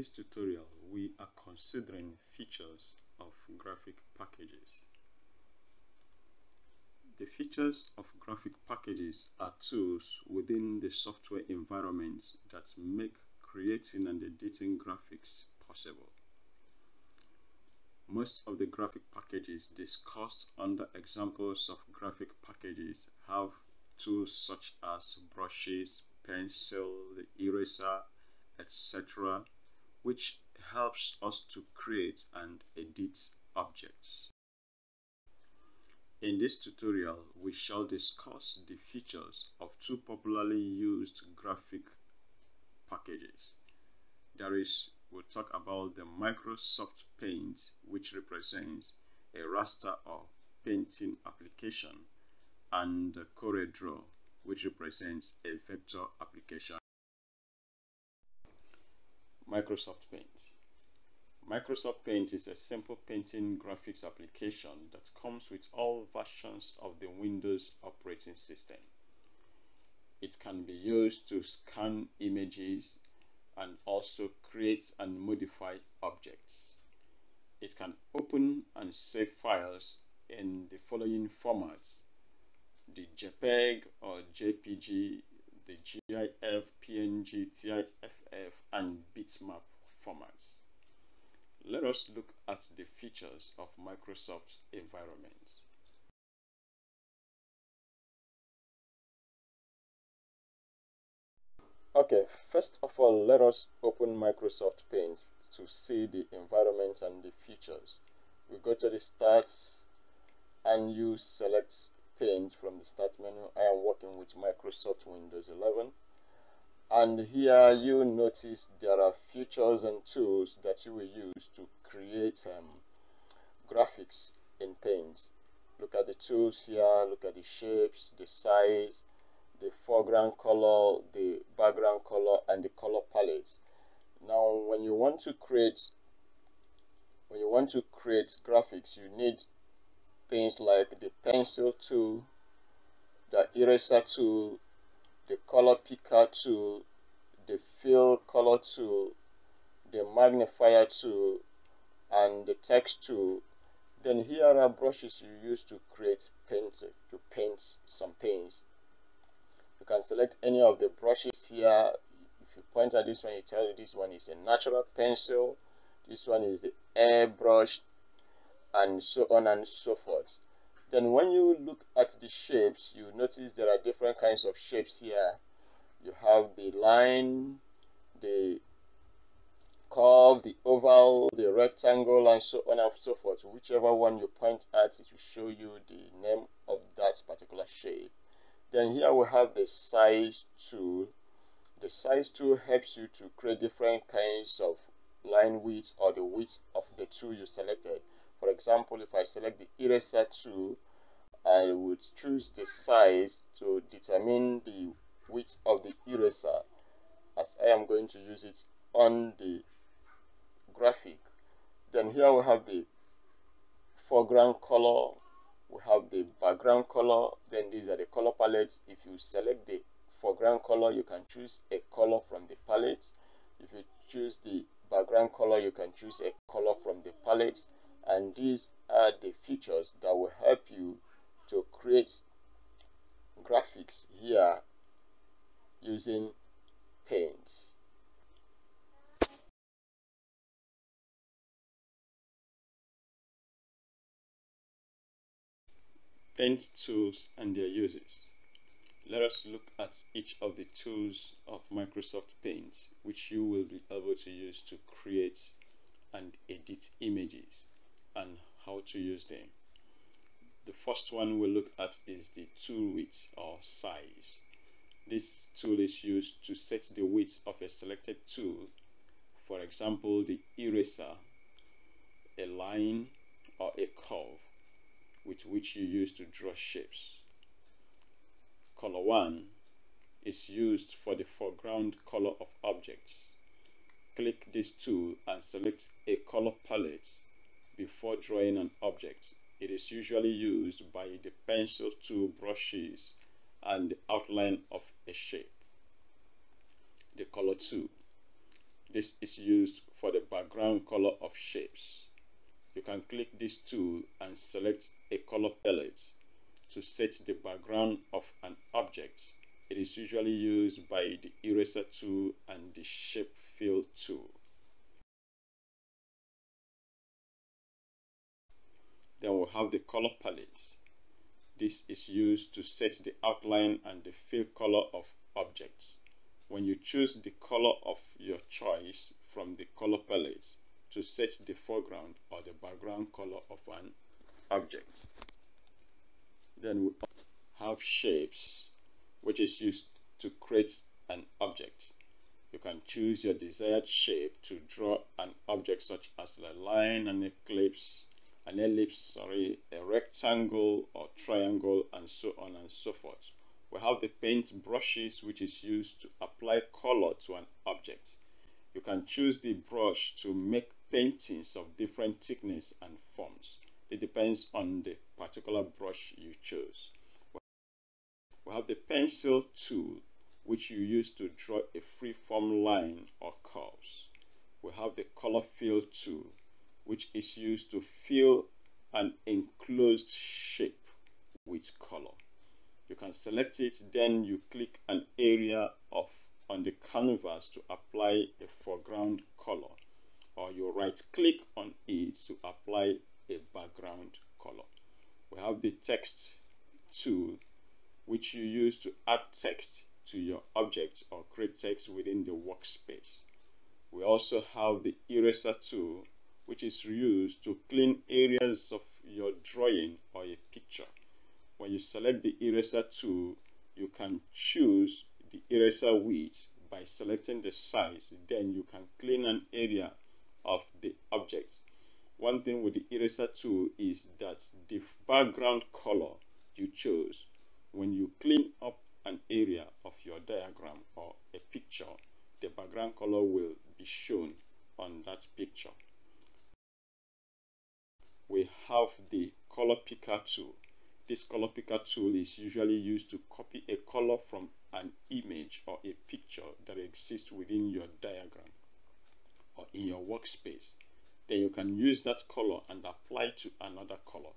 this tutorial, we are considering features of graphic packages. The features of graphic packages are tools within the software environment that make creating and editing graphics possible. Most of the graphic packages discussed under examples of graphic packages have tools such as brushes, pencil, the eraser, etc which helps us to create and edit objects. In this tutorial, we shall discuss the features of two popularly used graphic packages. There is, we'll talk about the Microsoft Paint, which represents a raster or painting application, and CorelDRAW, which represents a vector application. Microsoft Paint. Microsoft Paint is a simple painting graphics application that comes with all versions of the Windows operating system. It can be used to scan images and also create and modify objects. It can open and save files in the following formats the JPEG or JPG the GIF, PNG, TIFF, and bitmap formats. Let us look at the features of Microsoft's environment. Okay, first of all, let us open Microsoft Paint to see the environment and the features. We go to the Starts and you select paint from the start menu. I am working with Microsoft Windows 11 and here you notice there are features and tools that you will use to create um, graphics in paint. Look at the tools here look at the shapes the size the foreground color the background color and the color palette. Now when you want to create when you want to create graphics you need things like the pencil tool, the eraser tool, the color picker tool, the fill color tool, the magnifier tool, and the text tool. Then here are brushes you use to create paint, to paint some things. You can select any of the brushes here. If you point at this one, you tell you this one is a natural pencil. This one is the airbrush and so on and so forth. Then when you look at the shapes, you notice there are different kinds of shapes here. You have the line, the curve, the oval, the rectangle, and so on and so forth. Whichever one you point at, it will show you the name of that particular shape. Then here we have the size tool. The size tool helps you to create different kinds of line width or the width of the tool you selected. For example, if I select the eraser tool, I would choose the size to determine the width of the eraser as I am going to use it on the graphic. Then here we have the foreground color, we have the background color, then these are the color palettes. If you select the foreground color, you can choose a color from the palette. If you choose the background color, you can choose a color from the palette and these are the features that will help you to create graphics here using paint paint tools and their uses. Let us look at each of the tools of Microsoft Paint which you will be able to use to create and edit images and how to use them. The first one we'll look at is the tool width or size. This tool is used to set the width of a selected tool, for example the eraser, a line or a curve with which you use to draw shapes. Color 1 is used for the foreground color of objects. Click this tool and select a color palette before drawing an object. It is usually used by the pencil tool brushes and the outline of a shape. The color tool. This is used for the background color of shapes. You can click this tool and select a color palette to set the background of an object. It is usually used by the eraser tool and the shape fill tool. Then we'll have the color palette. This is used to set the outline and the fill color of objects. When you choose the color of your choice from the color palette to set the foreground or the background color of an object. Then we have shapes which is used to create an object. You can choose your desired shape to draw an object such as a line, and an eclipse, an ellipse, sorry, a rectangle or triangle and so on and so forth. We have the paint brushes which is used to apply color to an object. You can choose the brush to make paintings of different thickness and forms. It depends on the particular brush you choose. We have the pencil tool which you use to draw a free-form line or curves. We have the color fill tool which is used to fill an enclosed shape with color. You can select it, then you click an area of on the canvas to apply a foreground color or you right click on it to apply a background color. We have the text tool which you use to add text to your object or create text within the workspace. We also have the eraser tool which is used to clean areas of your drawing or a picture. When you select the eraser tool, you can choose the eraser width by selecting the size. Then you can clean an area of the object. One thing with the eraser tool is that the background color you chose, when you clean up an area of your diagram or a picture, the background color will be shown on that picture we have the color picker tool. This color picker tool is usually used to copy a color from an image or a picture that exists within your diagram or in your workspace. Then you can use that color and apply to another color.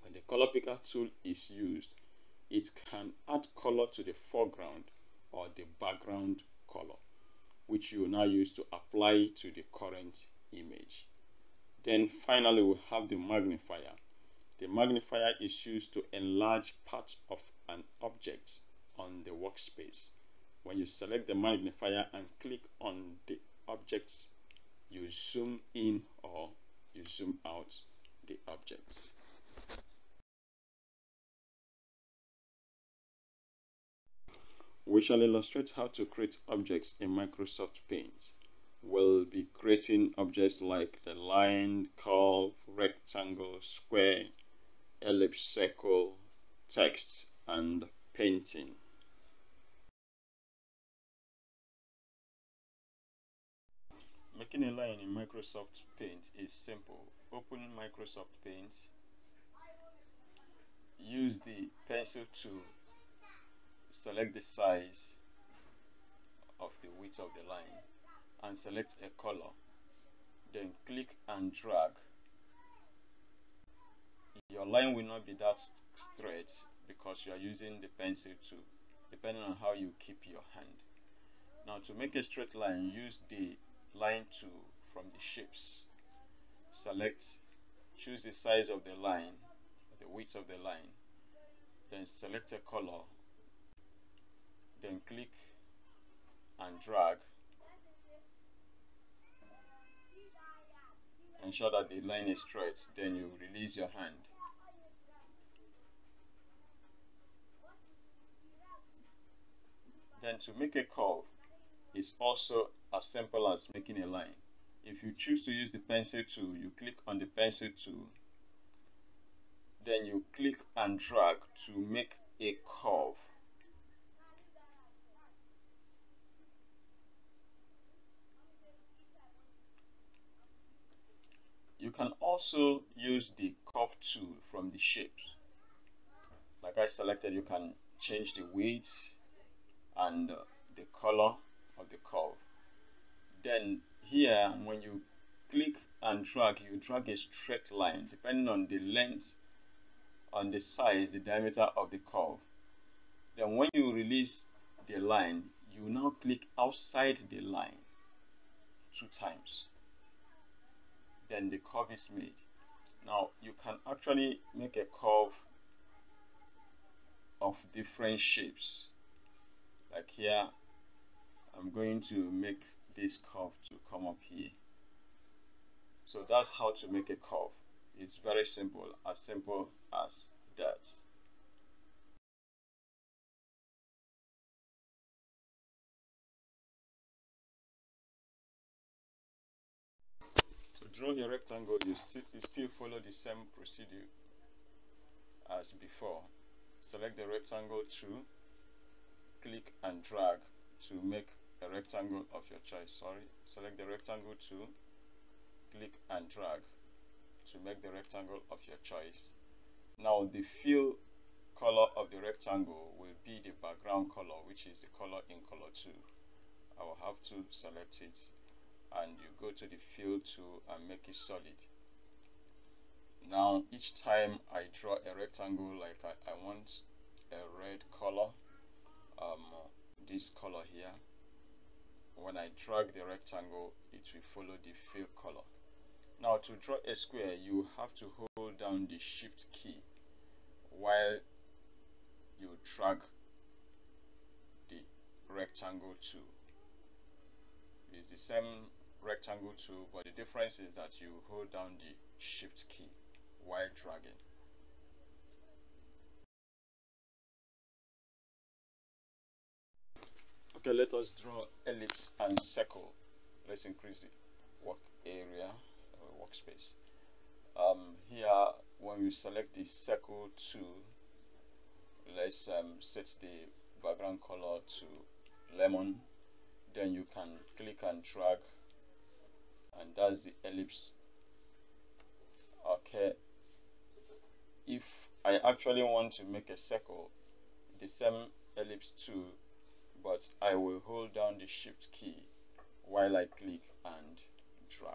When the color picker tool is used, it can add color to the foreground or the background color, which you now use to apply to the current image. Then finally we have the magnifier. The magnifier is used to enlarge part of an object on the workspace. When you select the magnifier and click on the object, you zoom in or you zoom out the objects. We shall illustrate how to create objects in Microsoft Paint We'll be creating objects like the line, curve, rectangle, square, ellipse, circle, text, and painting. Making a line in Microsoft Paint is simple. Open Microsoft Paint, use the pencil tool, select the size of the width of the line and select a color then click and drag your line will not be that straight because you are using the pencil tool depending on how you keep your hand. Now to make a straight line use the line tool from the shapes. Select choose the size of the line the width of the line then select a color then click and drag. Ensure that the line is straight then you release your hand then to make a curve is also as simple as making a line. If you choose to use the pencil tool you click on the pencil tool. Then you click and drag to make a curve. You can also use the curve tool from the shapes. Like I selected, you can change the width and the color of the curve. then here when you click and drag you drag a straight line depending on the length on the size the diameter of the curve. Then when you release the line you now click outside the line two times. Then the curve is made. Now you can actually make a curve of different shapes like here I'm going to make this curve to come up here. So that's how to make a curve. It's very simple as simple as that. To draw a rectangle you, you still follow the same procedure as before. Select the rectangle tool click and drag to make a rectangle of your choice sorry. Select the rectangle tool click and drag to make the rectangle of your choice. Now the fill color of the rectangle will be the background color which is the color in color 2 I will have to select it and you go to the fill tool and make it solid. Now each time I draw a rectangle like I, I want a red color um, this color here. When I drag the rectangle it will follow the fill color. Now to draw a square you have to hold down the shift key while you drag the rectangle tool it's the same rectangle tool but the difference is that you hold down the shift key while dragging okay let us draw ellipse and circle. Let's increase the work area or workspace. Um, here when you select the circle tool let's um, set the background color to lemon then you can click and drag and that's the ellipse. Okay. If I actually want to make a circle the same ellipse tool but I will hold down the shift key while I click and drag.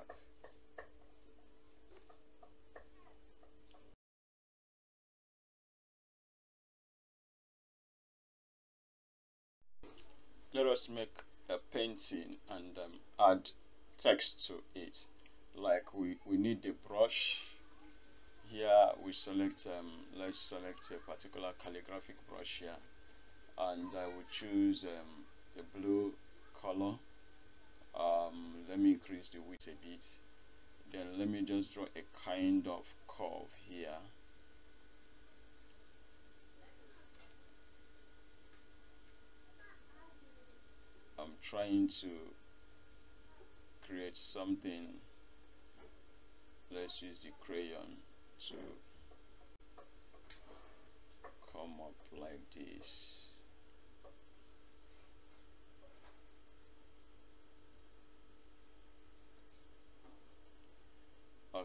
Let us make a painting and um, add text to it. Like we, we need the brush. Here we select um, let's select a particular calligraphic brush here and I will choose um, the blue color. Um, let me increase the width a bit. Then let me just draw a kind of curve here. I'm trying to create something. Let's use the crayon to come up like this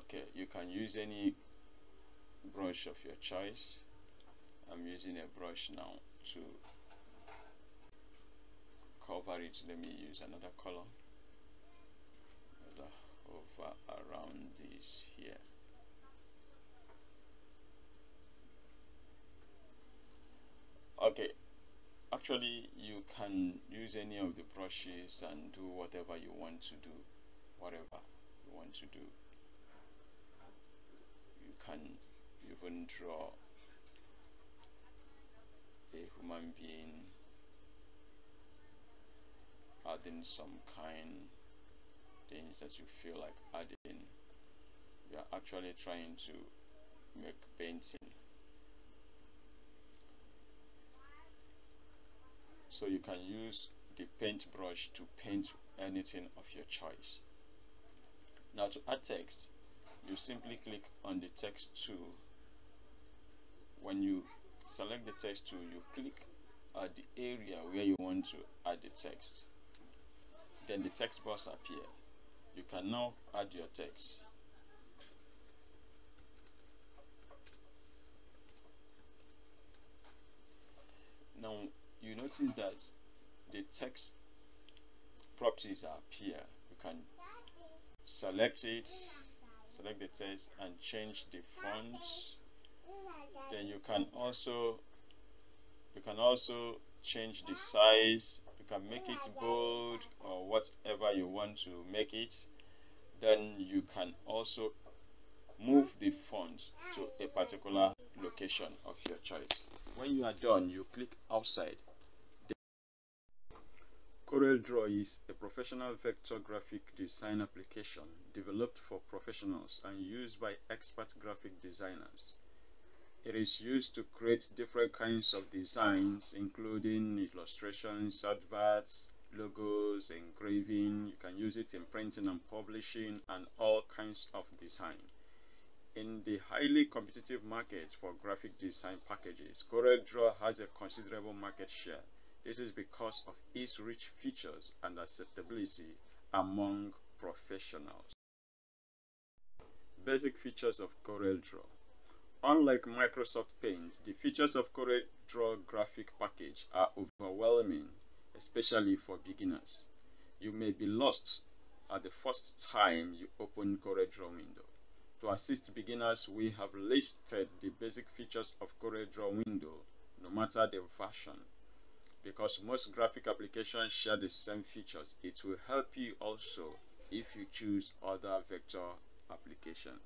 okay you can use any brush of your choice. I'm using a brush now to cover it. Let me use another color. Over around this here. Okay actually you can use any of the brushes and do whatever you want to do whatever you want to do can even draw a human being adding some kind things that you feel like adding. You are actually trying to make painting. So you can use the paintbrush to paint anything of your choice. Now to add text you simply click on the text tool. When you select the text tool you click at the area where you want to add the text. Then the text box appear you can now add your text. Now you notice that the text properties appear. You can select it select the text and change the font then you can also you can also change the size. You can make it bold or whatever you want to make it. Then you can also move the font to a particular location of your choice. When you are done you click outside CorelDRAW is a professional vector graphic design application developed for professionals and used by expert graphic designers. It is used to create different kinds of designs including illustrations, adverts, logos, engraving. You can use it in printing and publishing and all kinds of design. In the highly competitive market for graphic design packages, CorelDRAW has a considerable market share this is because of its rich features and acceptability among professionals. Basic features of CorelDRAW. Unlike Microsoft Paint, the features of CorelDRAW graphic package are overwhelming, especially for beginners. You may be lost at the first time you open CorelDRAW window. To assist beginners, we have listed the basic features of CorelDRAW window, no matter the version because most graphic applications share the same features. It will help you also if you choose other vector applications.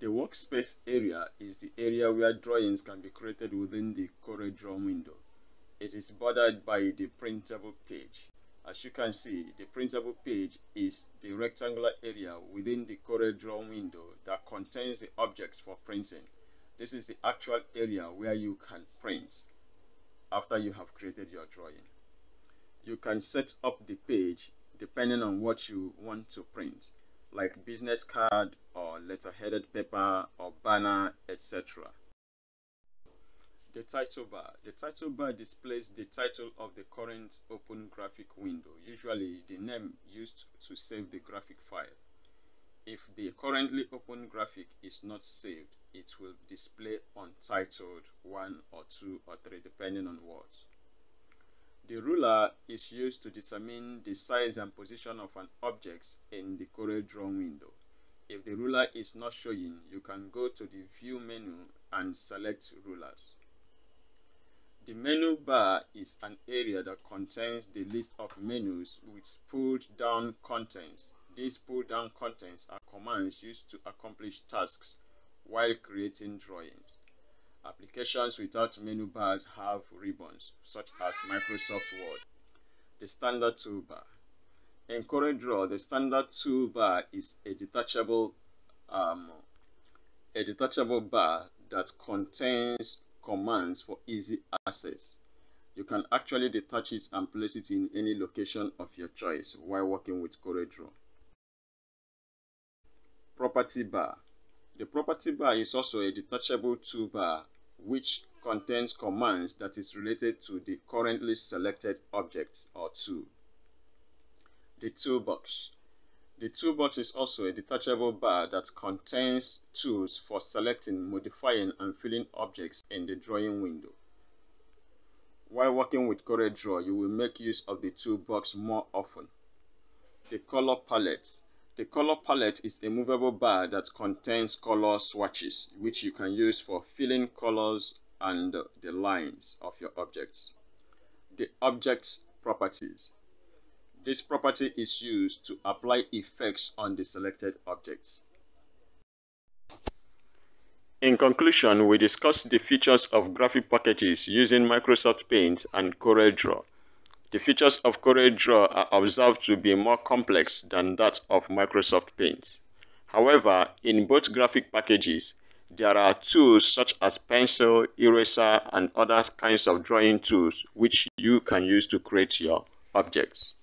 The workspace area is the area where drawings can be created within the CorelDRAW window. It is bordered by the printable page. As you can see, the printable page is the rectangular area within the CorelDRAW window that contains the objects for printing. This is the actual area where you can print after you have created your drawing. You can set up the page depending on what you want to print, like business card or letter-headed paper or banner, etc. The title bar. The title bar displays the title of the current open graphic window, usually the name used to save the graphic file. If the currently open graphic is not saved, it will display untitled 1 or 2 or 3 depending on what. The ruler is used to determine the size and position of an object in the CorelDRAW window. If the ruler is not showing, you can go to the View menu and select Rulers. The menu bar is an area that contains the list of menus with pulled down contents. These pulled down contents are commands used to accomplish tasks while creating drawings. Applications without menu bars have ribbons, such as Microsoft Word. The standard toolbar. In CorelDRAW, the standard toolbar is a detachable, um, a detachable bar that contains commands for easy access. You can actually detach it and place it in any location of your choice while working with CorelDRAW. Property bar. The property bar is also a detachable toolbar which contains commands that is related to the currently selected object or tool. The toolbox. The toolbox is also a detachable bar that contains tools for selecting, modifying, and filling objects in the drawing window. While working with CorelDRAW, you will make use of the toolbox more often. The color palette. The color palette is a movable bar that contains color swatches, which you can use for filling colors and the lines of your objects. The object's properties. This property is used to apply effects on the selected objects. In conclusion, we discussed the features of graphic packages using Microsoft Paint and CorelDRAW. The features of CorelDRAW are observed to be more complex than that of Microsoft Paint. However, in both graphic packages, there are tools such as pencil, eraser, and other kinds of drawing tools which you can use to create your objects.